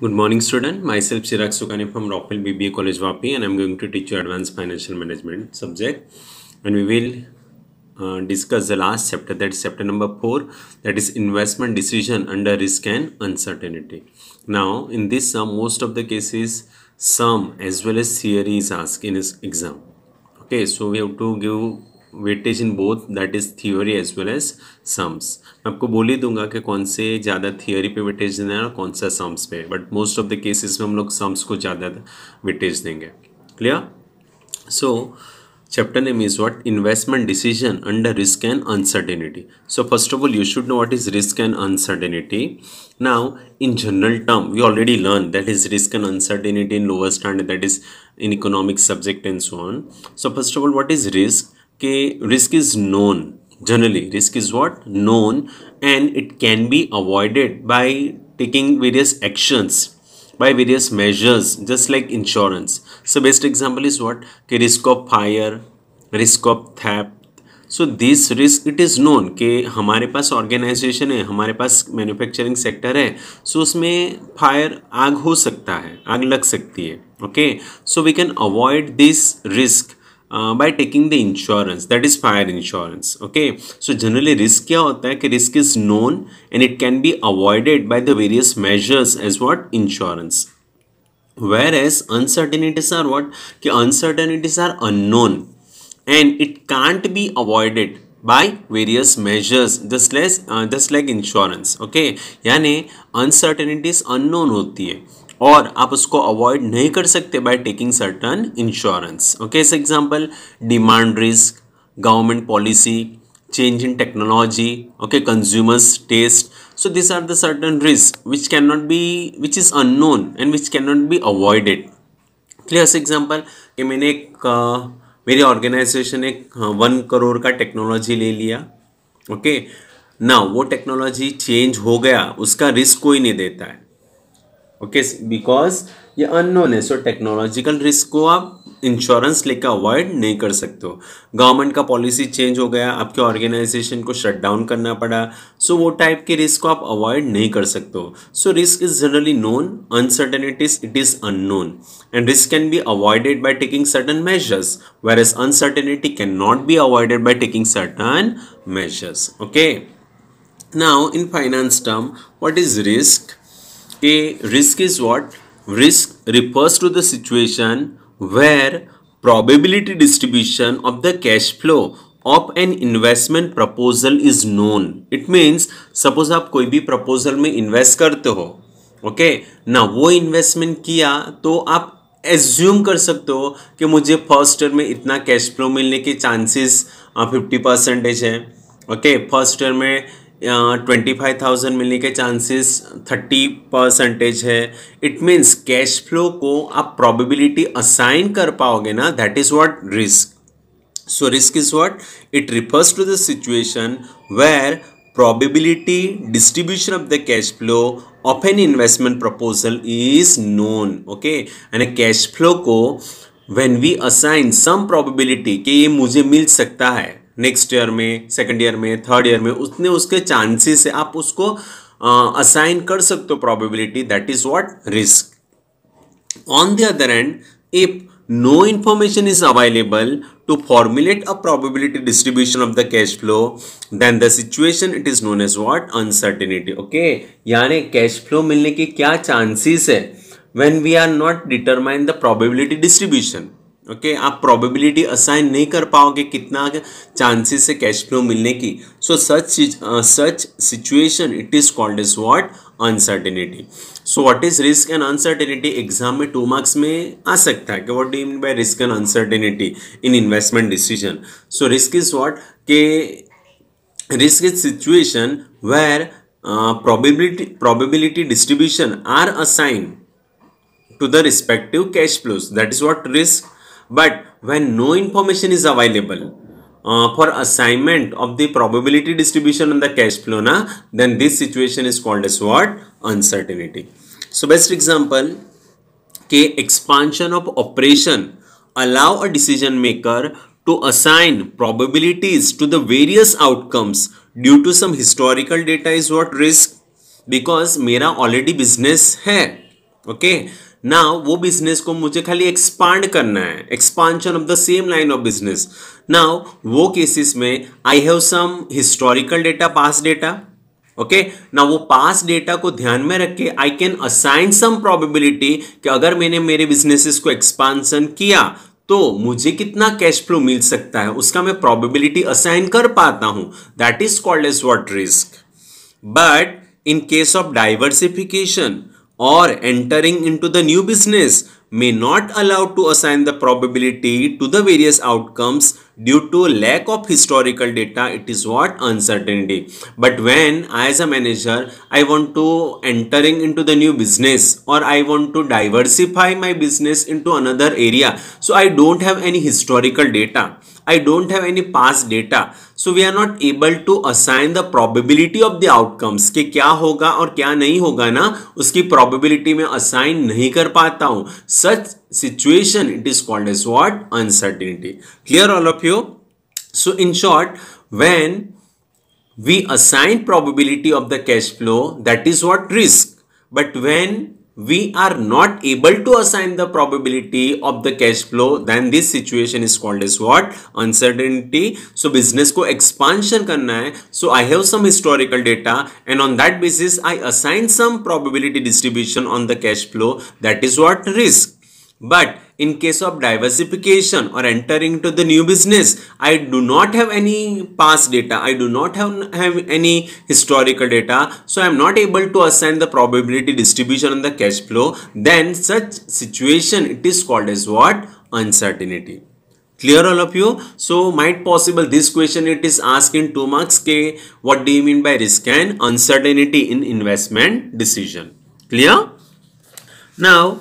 Good morning, student. Myself Chirag Sukani from Rockwell BBA College Vapi, and I'm going to teach you advanced financial management subject. And we will uh, discuss the last chapter, that is chapter number four, that is investment decision under risk and uncertainty. Now, in this sum, most of the cases, sum as well as theory is asked in this exam. Okay, so we have to give weightage in both that is theory as well as sums मैं आपको बोल ही दूँगा कि कौन से ज़्यादा theory पे weightage देना है और कौन सा सम्स पे। But most of the cases में हम लोग सम्स को ज़्यादा वेटेज देंगे। Clear so chapter name is what investment decision under risk and uncertainty so first of all you should know what is risk and uncertainty now in general term we already learn that is risk and uncertainty in lower standard that is in economic subject and so on so first of all what is risk कि risk is known generally risk is what known and it can be avoided by taking various actions by various measures just like insurance so best example is what कि risk of fire risk of theft so this risk it is known कि हमारे पास organisation है, हमारे पास manufacturing sector है सो so उसमें fire आग हो सकता है, आग लग सकती है okay so we can avoid this risk uh, by taking the insurance that is fire insurance okay so generally risk क्या होता है कि risk is known and it can be avoided by the various measures as what insurance whereas uncertainties are what कि uncertainties are unknown and it can't be avoided by various measures just less uh, just like insurance okay यानी uncertainties unknown होती है और आप उसको avoid नहीं कर सकते by taking certain insurance okay इस example demand risk government policy change in technology okay consumers taste so these are the certain risk which can not be which is unknown and which can not be avoided clear say example कि मैंने एक uh, मेरी organisation ने one crore का technology ले लिया okay okay? ना वो टेक्नोलॉजी चेंज हो गया उसका रिस्क कोई नहीं देता है. ओके बिकॉज़ ये अननोन है सो टेक्नोलॉजिकल रिस्क को आप इंश्योरेंस लेकर अवॉइड नहीं कर सकते हो। गवर्नमेंट का पॉलिसी चेंज हो गया, आपके ऑर्गेनाइजेशन को शट डाउन करना पड़ा सो so वो टाइप के रिस्क को आप अवॉइड नहीं कर सकते हो। So risk is generally known uncertainties it is unknown and risk can be avoided by taking certain measures whereas uncertainty can not be avoided by taking certain measures okay now in finance term what is risk A risk is what? Risk refers to the situation where probability distribution of the cash flow of an investment proposal is known. It means suppose आप कोई भी proposal में invest करते हो okay okay? ना वो investment किया तो आप एज्यूम कर सकते हो कि मुझे फ़र्स्ट ईयर में इतना कैश फ्लो मिलने के चांसेस फिफ्टी परसेंटेज है ओके फ़र्स्ट ईयर में ट्वेंटी फाइव थाउज़ेंड मिलने के चांसेस थर्टी परसेंटेज है। इट मीन्स कैश फ्लो को आप प्रोबेबिलिटी असाइन कर पाओगे ना that is what risk so risk is what it refers to the situation where probability distribution of the cash flow of an investment proposal is known okay and cash flow को when we assign some probability कि ये मुझे मिल सकता है next year में second year में third year में उतने उसके चांसेस है आप उसको असाइन uh, कर सकते हो probability that is what risk on the other hand if no information is available to formulate a probability distribution of the cash flow then the situation it is known as what uncertainty okay यानी cash flow मिलने के क्या chances है? When we are not determine the probability distribution okay okay, आप probability assign नहीं कर पाओगे कितना चांसेस है कैश फ्लो मिलने की। So such such situation it is called is what uncertainty so what is risk and uncertainty exam में two marks में आ सकता है कि what do mean by risk and uncertainty in investment decision so risk is what के risk is situation where probability probability distribution are assigned to the respective cash flows. That is what risk but when no information is available uh, for assignment of the probability distribution on the cash flow na then this situation is called as what uncertainty so best example k expansion of operation allow a decision maker to assign probabilities to the various outcomes due to some historical data is what risk because मेरा already business है okay ना वो business को मुझे खाली expand करना है। Expansion of the same line of business now वो केसेस में I have some historical data past data okay ना वो पास डेटा को ध्यान में रख के I can assign some probability कि अगर मैंने मेरे बिजनेसेस को एक्सपांसन किया तो मुझे कितना कैश फ्लो मिल सकता है? उसका मैं प्रोबेबिलिटी असाइन कर पाता हूँ। That is called as what risk but in case of diversification or entering into the new business may not allow to assign the probability to the various outcomes. Due to lack of historical data it is what? Uncertainty. But when as a manager i want to entering into the new business or i want to diversify my business into another area so i don't have any historical data. I don't have any past data. So we are not able to assign the probability of the outcomes के क्या होगा और क्या नहीं होगा ना, उसकी probability में असाइन नहीं कर पाता हूँ। Such situation it is called as what uncertainty clear all of you so in short when we assign probability of the cash flow that is what risk but when we are not able to assign the probability of the cash flow then this situation is called as what? Uncertainty. So business ko expansion karna hai. So i have some historical data and on that basis i assign some probability distribution on the cash flow. That is what risk. But in case of diversification or entering to the new business, I do not have any past data. I do not have, have any historical data. So I am not able to assign the probability distribution on the cash flow. Then such situation, it is called as what? Uncertainty. Clear all of you? So might possible this question it is asked in 2 marks. K, what do you mean by risk and uncertainty in investment decision? Clear? Now,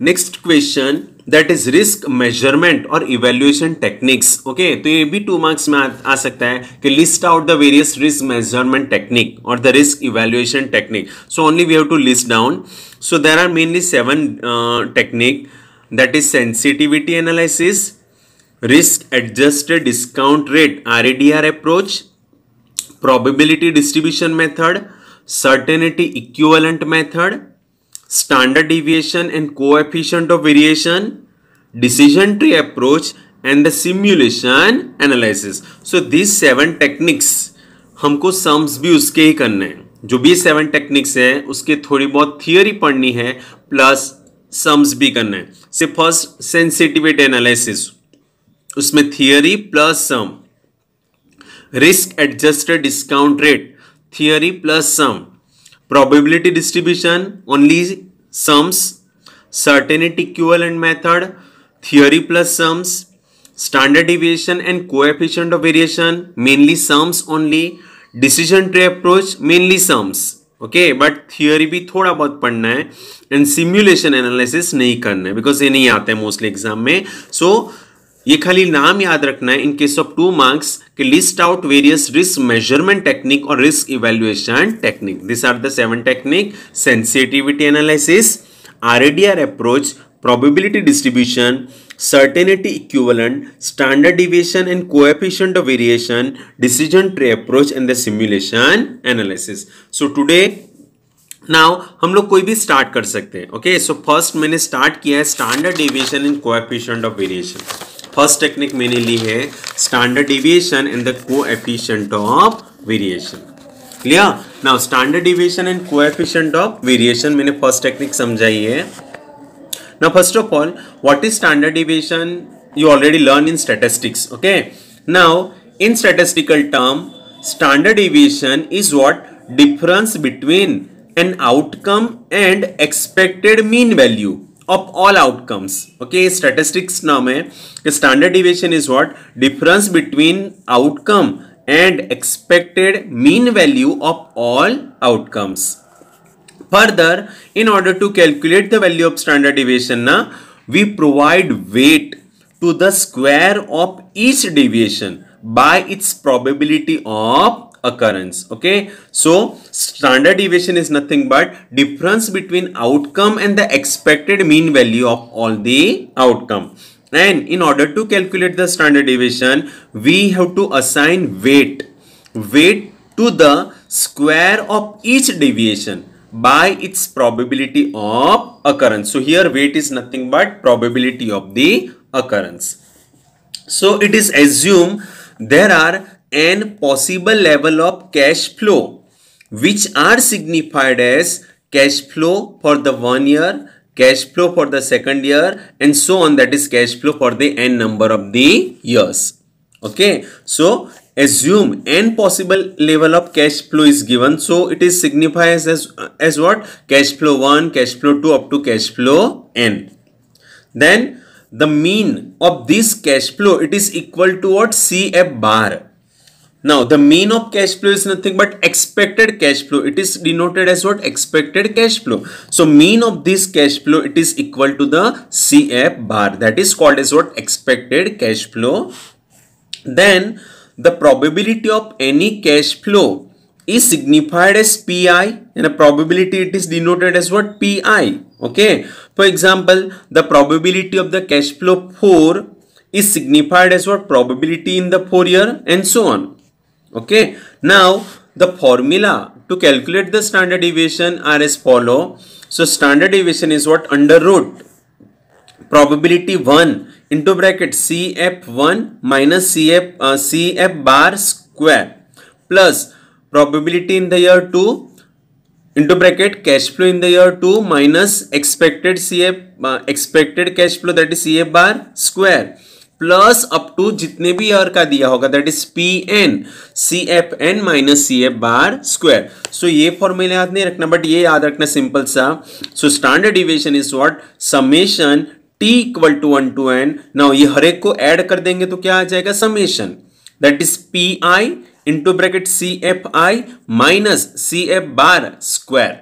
next question that is risk measurement और evaluation techniques okay तो ये भी to marks में आ, आ सकता है कि list out the various risk measurement technique और the risk evaluation technique so only we have to list down so there are mainly seven technique that is sensitivity analysis risk adjusted discount rate R A D R approach probability distribution method certainty equivalent method standard deviation and coefficient of variation, decision tree approach and the simulation analysis. So these seven techniques हमको sums भी उसके ही करने हैं जो भी seven techniques है उसके थोड़ी बहुत थियोरी पढ़नी है प्लस सम्स भी करना है से फ़र्स्ट सेंसिटिविटी एनालिसिस उसमें theory plus some risk adjusted discount rate theory plus some probability distribution only sums certainty equivalent method theory plus sums standard deviation and coefficient of variation mainly sums only decision tree approach mainly sums okay but theory भी थोड़ा बहुत पढ़ना है and simulation analysis नहीं करना है because ये नहीं आता है मोस्टली एग्ज़ाम में सो so, ये खाली नाम याद रखना है in case of two marks कि list out various risk measurement technique और risk evaluation technique this are the seven technique sensitivity analysis RADR approach probability distribution, certainty equivalent, standard deviation and coefficient of variation, decision tree approach and the simulation analysis. So, today now हम लोग कोई भी start कर सकते हैं okay so first मैंने start किया है standard deviation in coefficient of variation first technique मैंने ली है standard deviation and the coefficient of variation clear now standard deviation and coefficient of variation मैंने फ़र्स्ट टेक्निक समझाई है। Now first of all what is standard deviation you already learn in statistics okay now in statistical term standard deviation is what difference between an outcome and expected mean value of all outcomes okay statistics नाम है standard deviation is what difference between outcome and expected mean value of all outcomes further in order to calculate the value of standard deviation na we provide weight to the square of each deviation by its probability of occurrence okay? So standard deviation is nothing but difference between outcome and the expected mean value of all the outcome. And in order to calculate the standard deviation we have to assign weight. Weight to the square of each deviation by its probability of occurrence. So here weight is nothing but probability of the occurrence. So it is assumed there are n possible level of cash flow which are signified as cash flow for the one year cash flow for the second year and so on. That is cash flow for the n number of the years. Okay? So assume n possible level of cash flow is given. So it is signifies as as what? Cash flow 1 cash flow 2 up to cash flow n. Then the mean of this cash flow it is equal to what? Cf bar now the mean of cash flow is nothing but expected cash flow. It is denoted as what? Expected cash flow. So mean of this cash flow it is equal to the cf bar. That is called as what? Expected cash flow. Then the probability of any cash flow is signified as pi and a probability it is denoted as what? Pi okay? For example the probability of the cash flow 4 is signified as what? Probability in the 4 year and so on okay? Now the formula to calculate the standard deviation are as follow. So standard deviation is what? Under root. Probability 1 into bracket CF1 minus CF, uh, CF bar square plus probability in the year 2 into bracket cash flow in the year 2 minus expected CF uh, expected cash flow that is CF bar square plus up to जितने भी year का दिया होगा that is P N C F N minus C F bar square so ये formula याद नहीं रखना but ये याद रखना सिंपल सा. So standard deviation is what summation T equal to one to N now ये हर एक को ऐड कर देंगे तो क्या आ जाएगा? Summation that is P I into bracket C F I minus C F bar square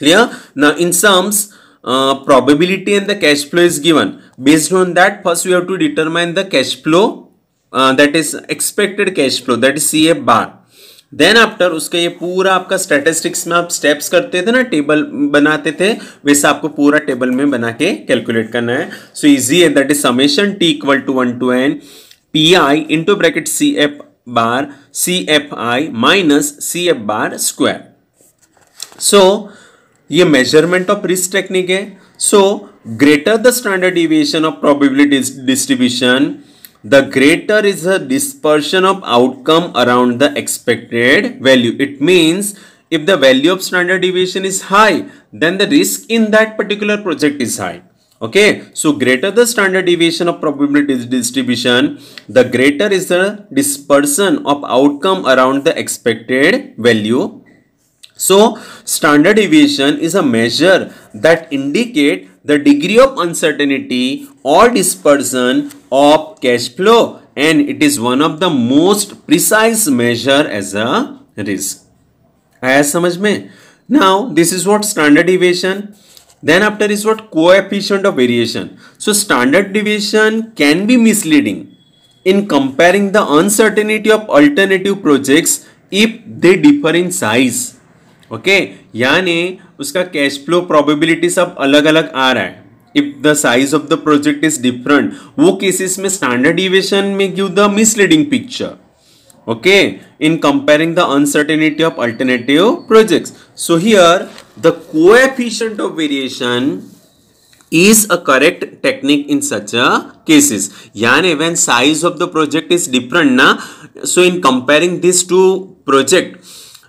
clear ना in sums probability and the cash flow is given. Based on that first we have to determine the cash flow uh, that is expected cash flow that is cf bar. Then after उसका ये पूरा आपका statistics में आप steps करते थे ना table बनाते थे वैसे आपको पूरा टेबल में बना के कैलकुलेट करना है। सो इजी है that is summation T equal to one to N P I into bracket C F bar C F I minus C F bar square so ये मेज़रमेंट ऑफ़ रिस्क टेक्निक है। So greater the standard deviation of probability distribution the greater is the dispersion of outcome around the expected value it means if the value of standard deviation is high then the risk in that particular project is high okay so greater the standard deviation of probability distribution the greater is the dispersion of outcome around the expected value So, standard deviation is a measure that indicate the degree of uncertainty or dispersion of cash flow and it is one of the most precise measure as a risk. आया समझ में now this is what standard deviation then after is what coefficient of variation so standard deviation can be misleading in comparing the uncertainty of alternative projects if they differ in size Okay यानी उसका cash flow probability सब अलग अलग आ रहा है। If the size of the project is different वो cases में standard deviation may give the misleading picture okay in comparing the uncertainty of alternative project so here the coefficient of variation is a correct technique in such a cases यानी when size of the project is different ना so in comparing this two project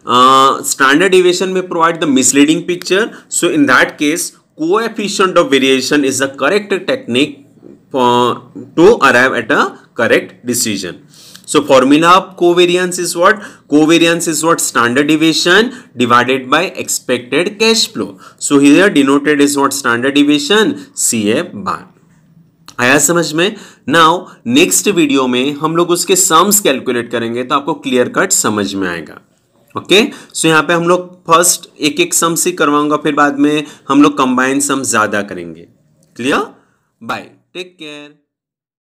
standard deviation may provide the misleading picture so in that case coefficient of variation is the correct technique to arrive at a correct decision so formula of covariance is what covariance is what standard deviation divided by expected cash flow so here denoted is what standard deviation C A bar आया समझ में? Now next video में हम लोग उसके sums calculate करेंगे तो आपको क्लियर कट समझ में आएगा। ओके सो यहाँ पे हम लोग फ़र्स्ट एक एक सम से करवाऊँगा, फिर बाद में हम लोग कंबाइंड सम ज़्यादा करेंगे। Clear by take care